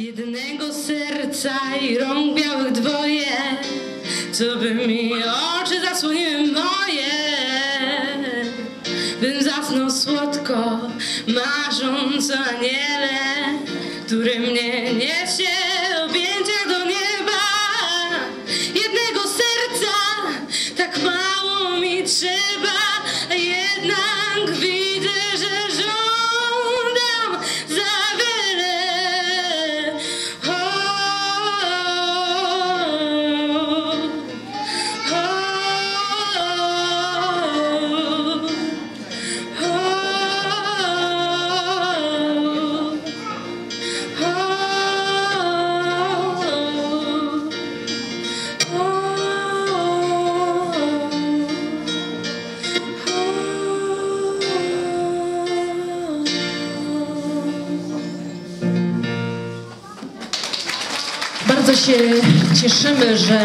Jednego serca i rąk białych dwoje, co by mi oczy zasłoniły moje. Bym zasnął słodko, marząc o aniele, który mnie Bardzo się cieszymy, że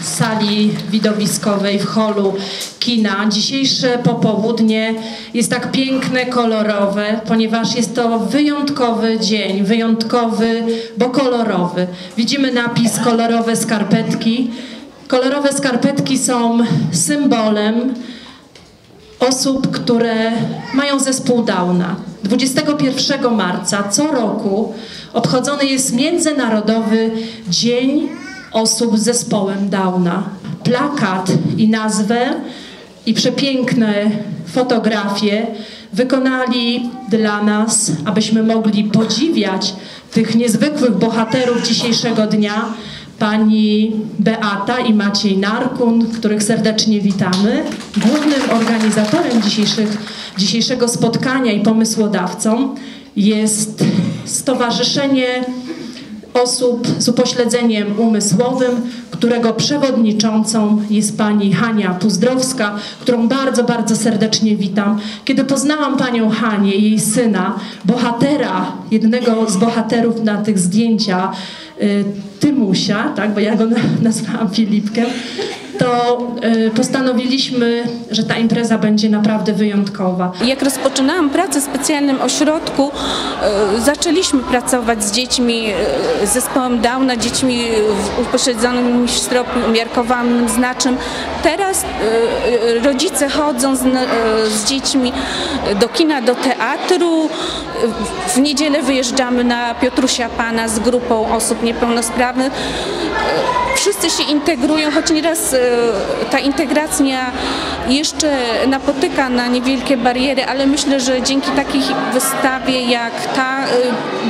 w sali widowiskowej, w holu kina dzisiejsze popołudnie jest tak piękne, kolorowe, ponieważ jest to wyjątkowy dzień, wyjątkowy, bo kolorowy. Widzimy napis kolorowe skarpetki. Kolorowe skarpetki są symbolem osób, które mają zespół Downa. 21 marca co roku obchodzony jest Międzynarodowy Dzień Osób z Zespołem Downa. Plakat i nazwę i przepiękne fotografie wykonali dla nas, abyśmy mogli podziwiać tych niezwykłych bohaterów dzisiejszego dnia, pani Beata i Maciej Narkun, których serdecznie witamy. Głównym organizatorem dzisiejszego spotkania i pomysłodawcą jest Stowarzyszenie Osób z Upośledzeniem Umysłowym, którego przewodniczącą jest pani Hania Puzdrowska, którą bardzo, bardzo serdecznie witam. Kiedy poznałam panią Hanię, jej syna, bohatera, jednego z bohaterów na tych zdjęciach, y, Tymusia, tak, bo ja go na- nazwałam Filipkiem, to y, postanowiliśmy, że ta impreza będzie naprawdę wyjątkowa. Jak rozpoczynałam pracę w specjalnym ośrodku, e, zaczęliśmy pracować z dziećmi e, z zespołem Downa, dziećmi w stopniu umiarkowanym, znaczym. Teraz rodzice chodzą z, z dziećmi do kina, do teatru. W niedzielę wyjeżdżamy na Piotrusia Pana z grupą osób niepełnosprawnych. Wszyscy się integrują, choć nieraz e, ta integracja jeszcze napotyka na niewielkie bariery, ale myślę, że dzięki takiej wystawie jak ta e,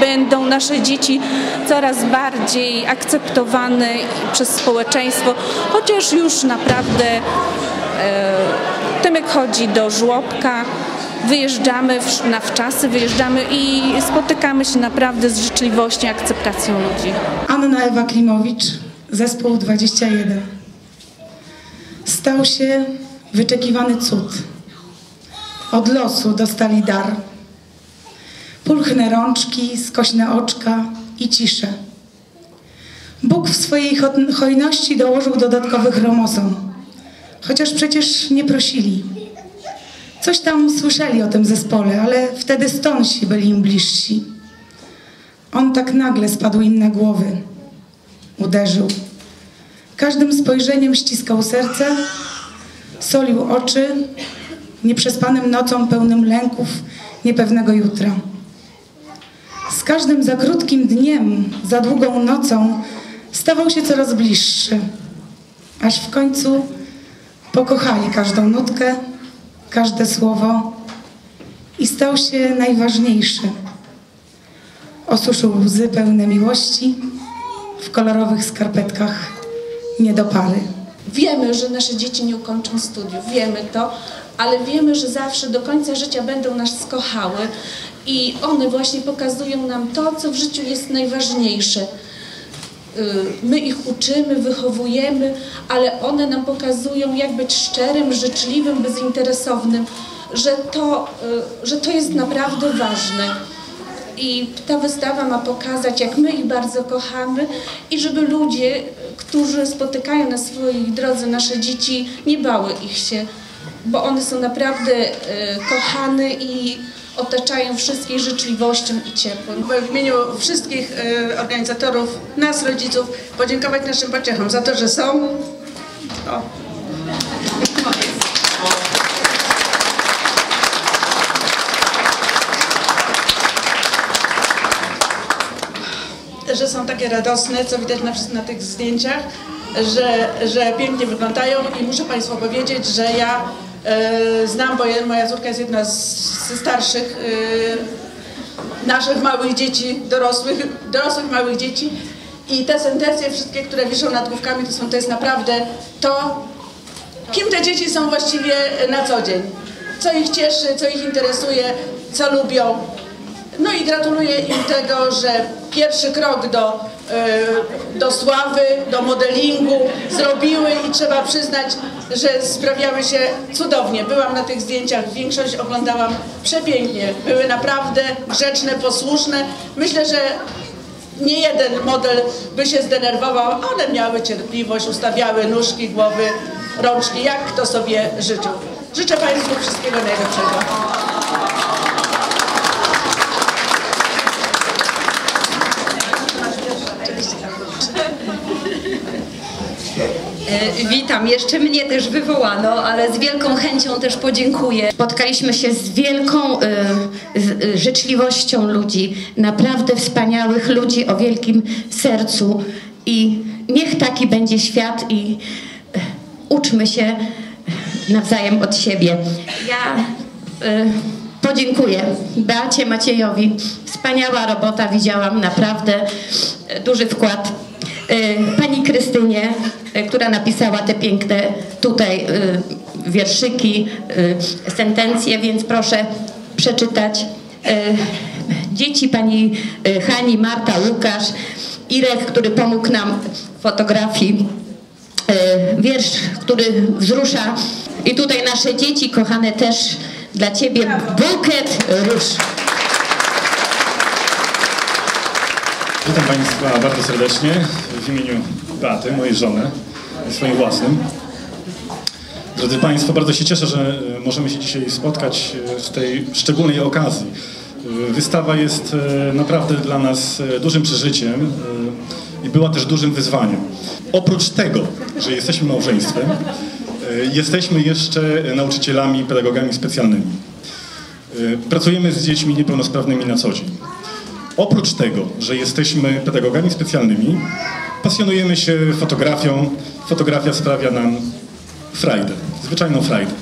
będą nasze dzieci coraz bardziej akceptowane przez społeczeństwo, chociaż już naprawdę e, Tymek chodzi do żłobka, wyjeżdżamy na wczasy, wyjeżdżamy i spotykamy się naprawdę z życzliwością, akceptacją ludzi. Anna Ewa Klimowicz, zespół 21. Stał się wyczekiwany cud. Od losu dostali dar. Pulchne rączki, skośne oczka i ciszę. Bóg w swojej hojności dołożył dodatkowych chromosom, chociaż przecież nie prosili. Coś tam słyszeli o tym zespole, ale wtedy stądsi byli im bliżsi. On tak nagle spadł im na głowy. Uderzył. Każdym spojrzeniem ściskał serce, solił oczy, nieprzespanym nocą pełnym lęków niepewnego jutra. Z każdym za krótkim dniem, za długą nocą stawał się coraz bliższy, aż w końcu pokochali każdą nutkę, każde słowo i stał się najważniejszy. Osuszył łzy pełne miłości w kolorowych skarpetkach nie do pary. Wiemy, że nasze dzieci nie ukończą studiów, wiemy to, ale wiemy, że zawsze do końca życia będą nas kochały i one właśnie pokazują nam to, co w życiu jest najważniejsze. Y, My ich uczymy, wychowujemy, ale one nam pokazują, jak być szczerym, życzliwym, bezinteresownym, że to, y, że to jest naprawdę ważne. I ta wystawa ma pokazać, jak my ich bardzo kochamy i żeby ludzie, którzy spotykają na swojej drodze nasze dzieci, nie bały ich się, bo one są naprawdę e, kochane i otaczają wszystkich życzliwością i ciepłem. W imieniu wszystkich e, organizatorów, nas, rodziców, podziękować naszym pociechom za to, że są. O. że są takie radosne, co widać na, na tych zdjęciach, że, że pięknie wyglądają i muszę Państwu powiedzieć, że ja e, znam, bo moja córka jest jedna z, starszych e, naszych małych dzieci, dorosłych, dorosłych małych dzieci i te sentencje wszystkie, które wiszą nad główkami, to, są, to jest naprawdę to, kim te dzieci są właściwie na co dzień. Co ich cieszy, co ich interesuje, co lubią. No i gratuluję im tego, że pierwszy krok do, e, do sławy, do modelingu zrobiły i trzeba przyznać, że sprawiały się cudownie. Byłam na tych zdjęciach, większość oglądałam przepięknie. Były naprawdę grzeczne, posłuszne. Myślę, że nie jeden model by się zdenerwował, one miały cierpliwość, ustawiały nóżki, głowy, rączki, jak kto sobie życzył. Życzę Państwu wszystkiego najlepszego. Witam, jeszcze mnie też wywołano, ale z wielką chęcią też podziękuję. Spotkaliśmy się z wielką y, z, y, życzliwością ludzi, naprawdę wspaniałych ludzi o wielkim sercu i niech taki będzie świat i y, uczmy się nawzajem od siebie. Ja y, podziękuję Beacie Maciejowi. Wspaniała robota, widziałam naprawdę duży wkład. Y, Pani Krystynie, y, która napisała te piękne tutaj y, wierszyki, sentencje, więc proszę przeczytać. Dzieci pani Hani, Marta, Łukasz, Irek, który pomógł nam w fotografii. Wiersz, który wzrusza. I tutaj nasze dzieci, kochane też dla ciebie, bukiet róż. Witam Państwa bardzo serdecznie w imieniu Beaty, mojej żony, swoim własnym. Drodzy Państwo, bardzo się cieszę, że e, możemy się dzisiaj spotkać e, w tej szczególnej okazji. E, Wystawa jest e, naprawdę dla nas e, dużym przeżyciem e, i była też dużym wyzwaniem. Oprócz tego, że jesteśmy małżeństwem, e, jesteśmy jeszcze nauczycielami, pedagogami specjalnymi. E, Pracujemy z dziećmi niepełnosprawnymi na co dzień. Oprócz tego, że jesteśmy pedagogami specjalnymi, pasjonujemy się fotografią. Fotografia sprawia nam frajdę, zwyczajną frajdę.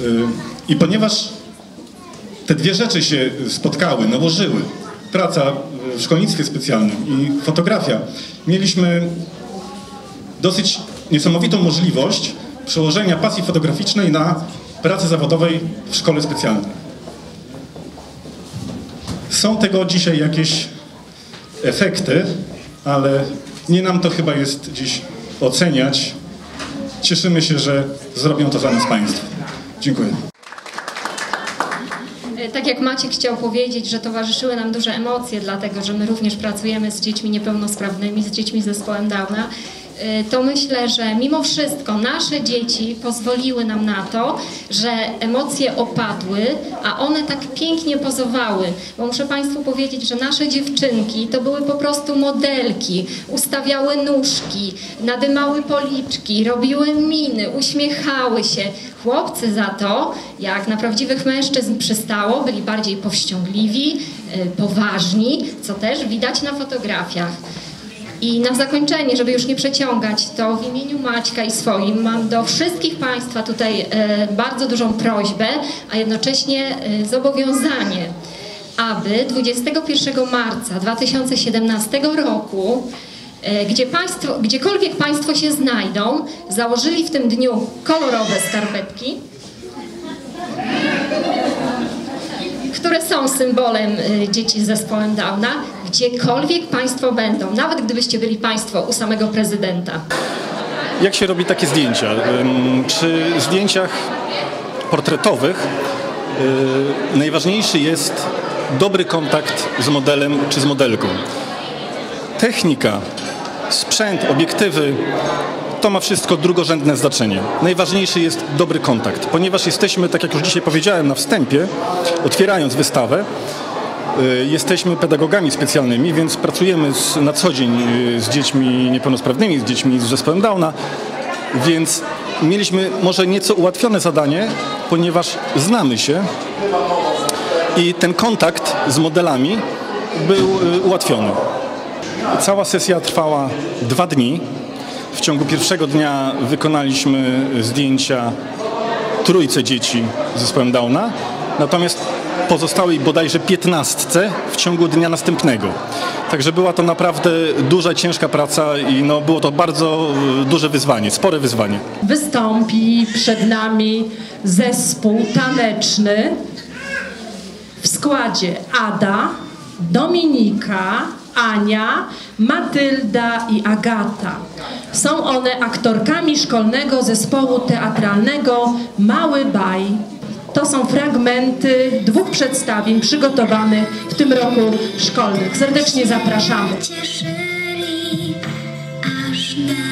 Yy, I ponieważ te dwie rzeczy się spotkały, nałożyły, praca w szkolnictwie specjalnym i fotografia, mieliśmy dosyć niesamowitą możliwość przełożenia pasji fotograficznej na pracy zawodowej w szkole specjalnej. Są tego dzisiaj jakieś efekty, ale nie nam to chyba jest dziś oceniać. Cieszymy się, że zrobią to za nas Państwo. Dziękuję. E, Tak jak Maciek chciał powiedzieć, że towarzyszyły nam duże emocje, dlatego że my również pracujemy z dziećmi niepełnosprawnymi, z dziećmi z zespołem Downa, to myślę, że mimo wszystko nasze dzieci pozwoliły nam na to, że emocje opadły, a one tak pięknie pozowały. Bo muszę Państwu powiedzieć, że nasze dziewczynki to były po prostu modelki, ustawiały nóżki, nadymały policzki, robiły miny, uśmiechały się. Chłopcy za to, jak na prawdziwych mężczyzn przystało, byli bardziej powściągliwi, y, poważni, co też widać na fotografiach. I na zakończenie, żeby już nie przeciągać, to w imieniu Maćka i swoim mam do wszystkich Państwa tutaj e, bardzo dużą prośbę, a jednocześnie e, zobowiązanie, aby 21 marca 2017 roku, e, gdzie państwo, gdziekolwiek Państwo się znajdą, założyli w tym dniu kolorowe skarpetki, które są symbolem dzieci z zespołem Downa, gdziekolwiek Państwo będą, nawet gdybyście byli Państwo u samego prezydenta. Jak się robi takie zdjęcia? Przy zdjęciach portretowych yy, najważniejszy jest dobry kontakt z modelem czy z modelką. Technika, sprzęt, obiektywy to ma wszystko drugorzędne znaczenie. Najważniejszy jest dobry kontakt, ponieważ jesteśmy, tak jak już dzisiaj powiedziałem na wstępie, otwierając wystawę, y, Jesteśmy pedagogami specjalnymi, więc pracujemy z, na co dzień y, z dziećmi niepełnosprawnymi, z dziećmi z zespołem Downa, więc mieliśmy może nieco ułatwione zadanie, ponieważ znamy się i ten kontakt z modelami był y, ułatwiony. Cała sesja trwała dwa dni. W ciągu pierwszego dnia wykonaliśmy zdjęcia trójce dzieci z zespołem Downa, natomiast pozostałej bodajże piętnastce w ciągu dnia następnego. Także była to naprawdę duża, ciężka praca i no, było to bardzo y, duże wyzwanie, spore wyzwanie. Wystąpi przed nami zespół taneczny w składzie Ada, Dominika, Ania, Matylda i Agata. Są one aktorkami szkolnego zespołu teatralnego Mały Baj. To są fragmenty dwóch przedstawień przygotowanych w tym roku szkolnych. Serdecznie zapraszamy. cieszyli, aż nagle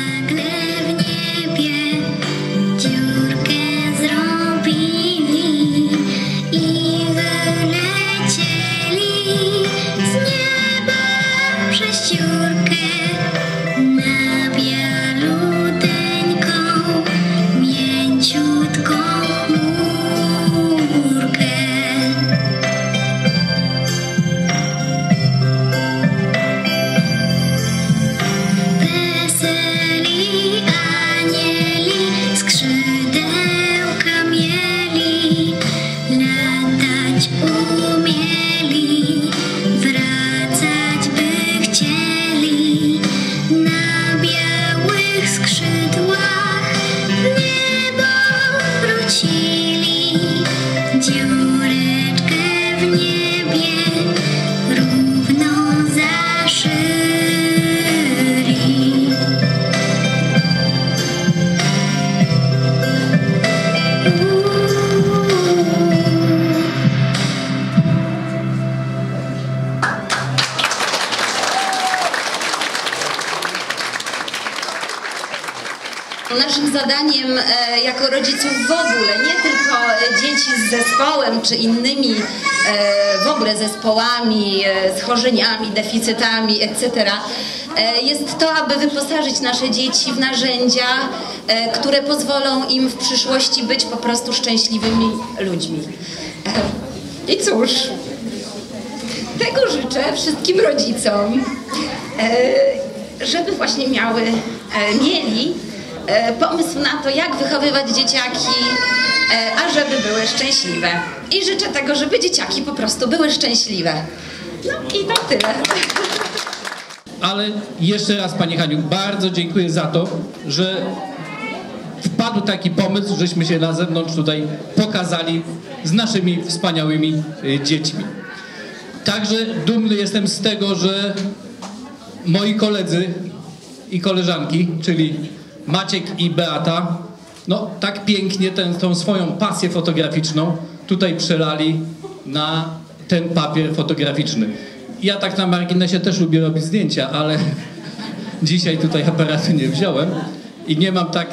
zadaniem e, jako rodziców w ogóle, nie tylko e, dzieci z zespołem czy innymi e, w ogóle zespołami, schorzeniami, deficytami, etc., jest to, aby wyposażyć nasze dzieci w narzędzia, które pozwolą im w przyszłości być po prostu szczęśliwymi ludźmi. I cóż, tego życzę wszystkim rodzicom, żeby właśnie miały, mieli pomysł na to, jak wychowywać dzieciaki, e, a żeby były szczęśliwe. I życzę tego, żeby dzieciaki po prostu były szczęśliwe. No i to tyle. Ale jeszcze raz Pani Haniu, bardzo dziękuję za to, że wpadł taki pomysł, żeśmy się na zewnątrz tutaj pokazali z naszymi wspaniałymi y, dziećmi. Także dumny jestem z tego, że moi koledzy i koleżanki, czyli Maciek i Beata, no tak pięknie tę, tą swoją pasję fotograficzną tutaj przelali na ten papier fotograficzny. Ja tak na marginesie też lubię robić zdjęcia, ale dzisiaj tutaj aparatu nie wziąłem i nie mam tak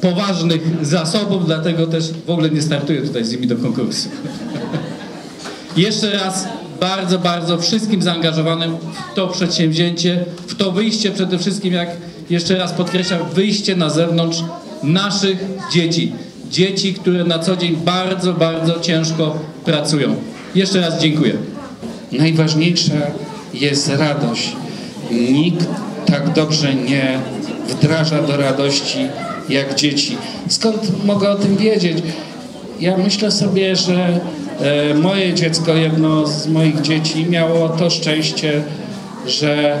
poważnych zasobów, dlatego też w ogóle nie startuję tutaj z nimi do konkursu. Jeszcze raz bardzo, bardzo wszystkim zaangażowanym w to przedsięwzięcie, w to wyjście przede wszystkim, jak jeszcze raz podkreślam, wyjście na zewnątrz naszych dzieci. Dzieci, które na co dzień bardzo, bardzo ciężko pracują. Jeszcze raz dziękuję. Najważniejsza jest radość. Nikt tak dobrze nie wdraża do radości jak dzieci. Skąd mogę o tym wiedzieć? Ja myślę sobie, że e, moje dziecko, jedno z moich dzieci, miało to szczęście, że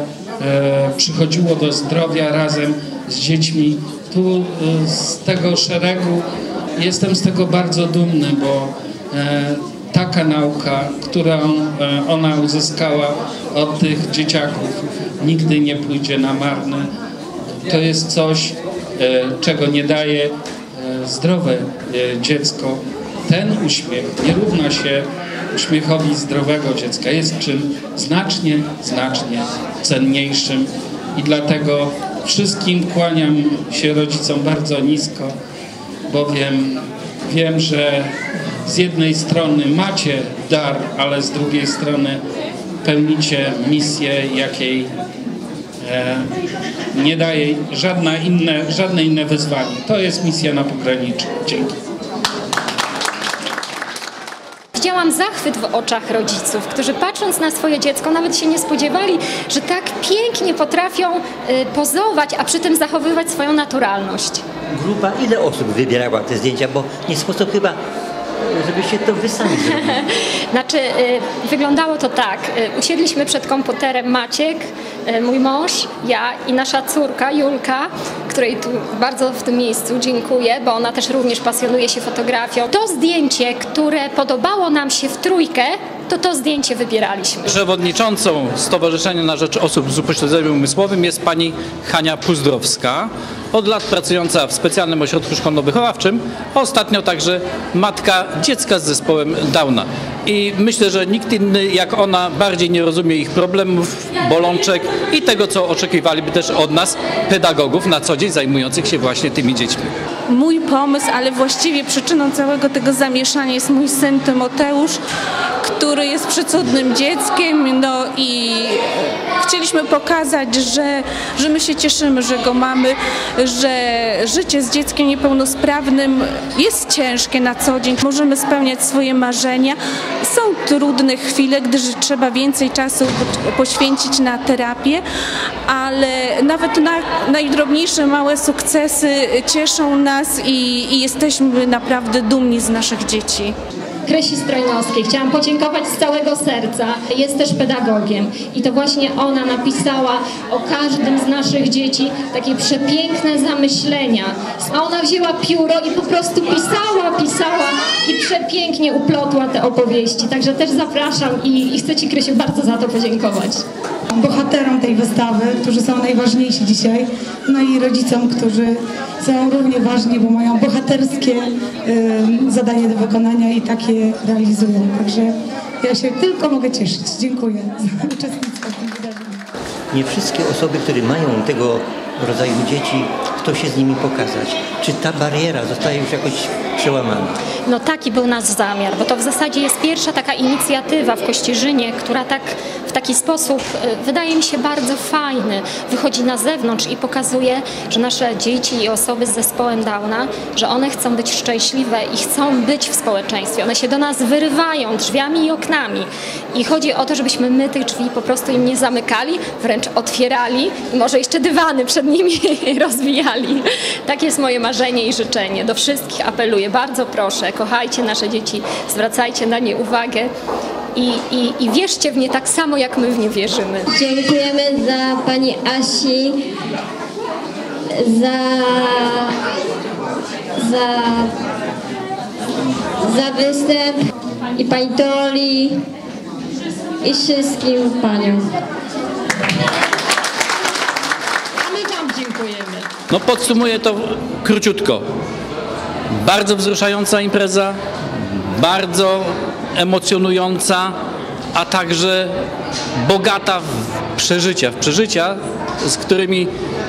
przychodziło do zdrowia razem z dziećmi. Tu e, z tego szeregu jestem z tego bardzo dumny, bo e, taka nauka, którą e, ona uzyskała od tych dzieciaków, nigdy nie pójdzie na marne. To jest coś, e, czego nie daje e, zdrowe e, dziecko. Ten uśmiech nie równa się uśmiechowi zdrowego dziecka. Jest czym znacznie, znacznie cenniejszym i dlatego wszystkim kłaniam się rodzicom bardzo nisko, bowiem wiem, że z jednej strony macie dar, ale z drugiej strony pełnicie misję, jakiej e, nie daje żadna inne, żadne inne wyzwanie. To jest misja na pograniczu. Dzięki. Widziałam zachwyt w oczach rodziców, którzy patrząc na swoje dziecko nawet się nie spodziewali, że tak pięknie potrafią y, pozować, a przy tym zachowywać swoją naturalność. Grupa, ile osób wybierała te zdjęcia, bo nie sposób chyba, żebyście to wy sami. Znaczy, y, wyglądało to tak. Y, usiedliśmy przed komputerem Maciek, y, mój mąż, ja i nasza córka Julka, której tu bardzo w tym miejscu dziękuję, bo ona też również pasjonuje się fotografią. To zdjęcie, które podobało nam się w trójkę, to to zdjęcie wybieraliśmy. Przewodniczącą Stowarzyszenia na Rzecz Osób z Upośledzeniem Umysłowym jest pani Hania Puzdrowska, od lat pracująca w specjalnym ośrodku szkolno-wychowawczym, a ostatnio także matka dziecka z zespołem Downa. I myślę, że nikt inny jak ona bardziej nie rozumie ich problemów, bolączek i tego, co oczekiwaliby też od nas, pedagogów na co dzień zajmujących się właśnie tymi dziećmi. Mój pomysł, ale właściwie przyczyną całego tego zamieszania jest mój syn Tymoteusz, który jest przecudnym dzieckiem, no i chcieliśmy pokazać, że, że my się cieszymy, że go mamy, że życie z dzieckiem niepełnosprawnym jest ciężkie na co dzień. Możemy spełniać swoje marzenia. Są trudne chwile, gdyż trzeba więcej czasu poświęcić na terapię, ale nawet na najdrobniejsze małe sukcesy cieszą nas i, i jesteśmy naprawdę dumni z naszych dzieci. Krysi Strojnowskiej. Chciałam podziękować z całego serca. Jest też pedagogiem i to właśnie ona napisała o każdym z naszych dzieci takie przepiękne zamyślenia. A ona wzięła pióro i po prostu pisała, pisała i przepięknie uplotła te opowieści. Także też zapraszam i, i chcę Ci, Krysiu, bardzo za to podziękować. Bohaterom tej wystawy, którzy są najważniejsi dzisiaj, no i rodzicom, którzy są równie ważni, bo mają bohaterskie y, zadanie do wykonania i takie realizują. Także ja się tylko mogę cieszyć. Dziękuję za uczestnictwo w tym wydarzeniu. Nie wszystkie osoby, które mają tego rodzaju dzieci, chcą się z nimi pokazać. Czy ta bariera zostaje już jakoś przełamana? No taki był nasz zamiar, bo to w zasadzie jest pierwsza taka inicjatywa w Kościerzynie, która tak w taki sposób, y, wydaje mi się, bardzo fajny, wychodzi na zewnątrz i pokazuje, że nasze dzieci i osoby z zespołem Downa, że one chcą być szczęśliwe i chcą być w społeczeństwie. One się do nas wyrywają drzwiami i oknami. I chodzi o to, żebyśmy my tych drzwi po prostu im nie zamykali, wręcz otwierali i może jeszcze dywany przed nimi rozwijali. Tak jest moje marzenie i życzenie. Do wszystkich apeluję, bardzo proszę, kochajcie nasze dzieci, zwracajcie na nie uwagę i, i, i wierzcie w nie tak samo, jak my w nie wierzymy. Dziękujemy za pani Asi, za, za, za występ i pani Toli i wszystkim paniom. A my Wam dziękujemy. No podsumuję to króciutko. Bardzo wzruszająca impreza, bardzo emocjonująca, a także bogata w przeżycia, w przeżycia, z którymi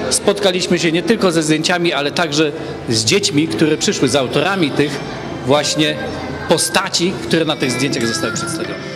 spotkaliśmy się nie tylko ze zdjęciami, ale także z dziećmi, które przyszły z autorami tych właśnie postaci, które na tych zdjęciach zostały przedstawione.